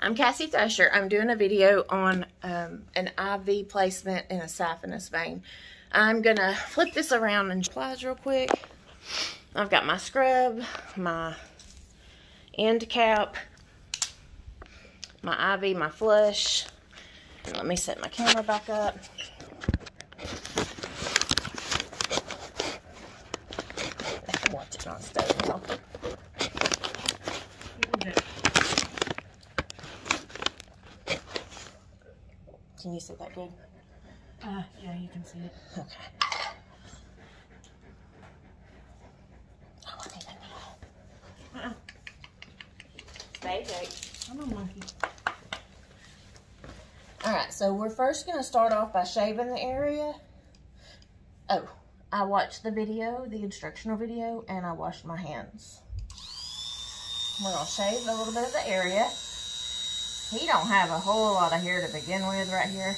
I'm Cassie Thresher. I'm doing a video on um, an IV placement in a saphenous vein. I'm to flip this around and applies real quick. I've got my scrub, my end cap, my IV, my flush. Let me set my camera back up. Watch it not stay now. Can you see that good? Uh, yeah, you can see it. Okay. Oh, Uh-uh. Stay, Jake. I'm a monkey. All right, so we're first going to start off by shaving the area. Oh, I watched the video, the instructional video, and I washed my hands. We're going to shave a little bit of the area. He don't have a whole lot of hair to begin with right here.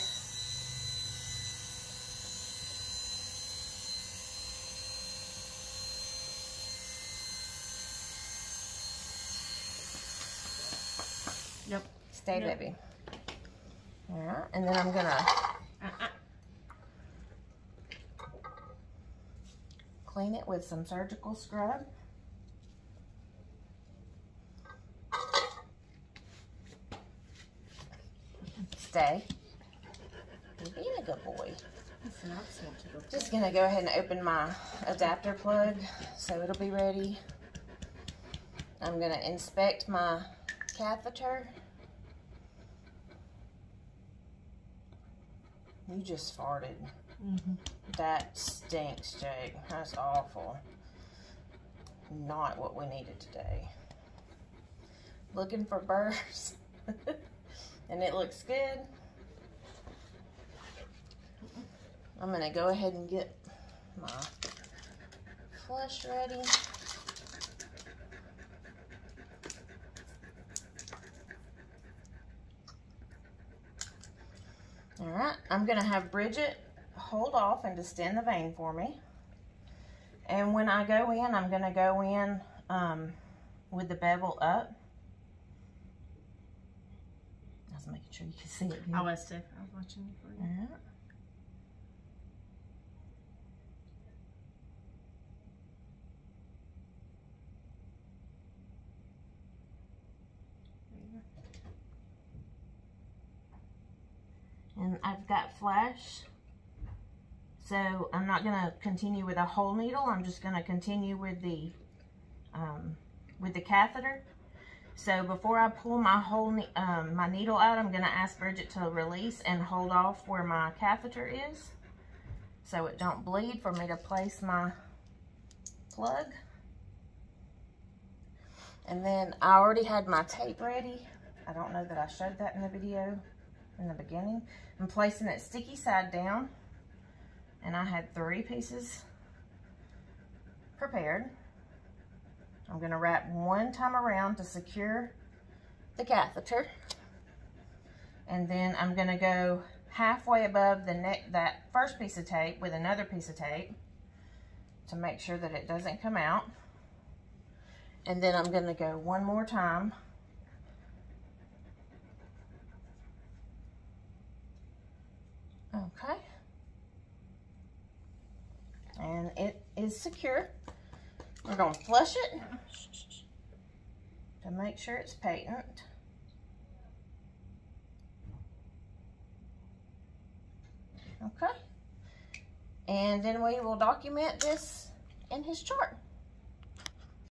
Yep. Stay, Yep. baby. All right, and then I'm gonna Uh-uh. clean it with some surgical scrub. Stay. You're being a good boy. That's an accident to go. Just gonna go ahead and open my adapter plug so it'll be ready. I'm gonna inspect my catheter. You just farted. Mm-hmm. That stinks, Jake. That's awful. Not what we needed today. Looking for burrs. and it looks good. I'm gonna go ahead and get my flush ready. All right, I'm gonna have Bridget hold off and distend the vein for me. And when I go in, I'm gonna go in um, with the bevel up. I was making sure you can see it. good. I was too. I was watching you for you. Yeah. And I've got flash. So I'm not gonna continue with a whole needle. I'm just gonna continue with the um, with the catheter. So before I pull my whole um, my needle out, I'm gonna ask Bridget to release and hold off where my catheter is, so it don't bleed for me to place my plug. And then I already had my tape ready. I don't know that I showed that in the video in the beginning. I'm placing it sticky side down, and I had three pieces prepared. I'm going to wrap one time around to secure the catheter. And then I'm going to go halfway above the neck, that first piece of tape with another piece of tape to make sure that it doesn't come out. And then I'm going to go one more time Okay. And it is secure. We're going to flush it to make sure it's patent. Okay. And then we will document this in his chart.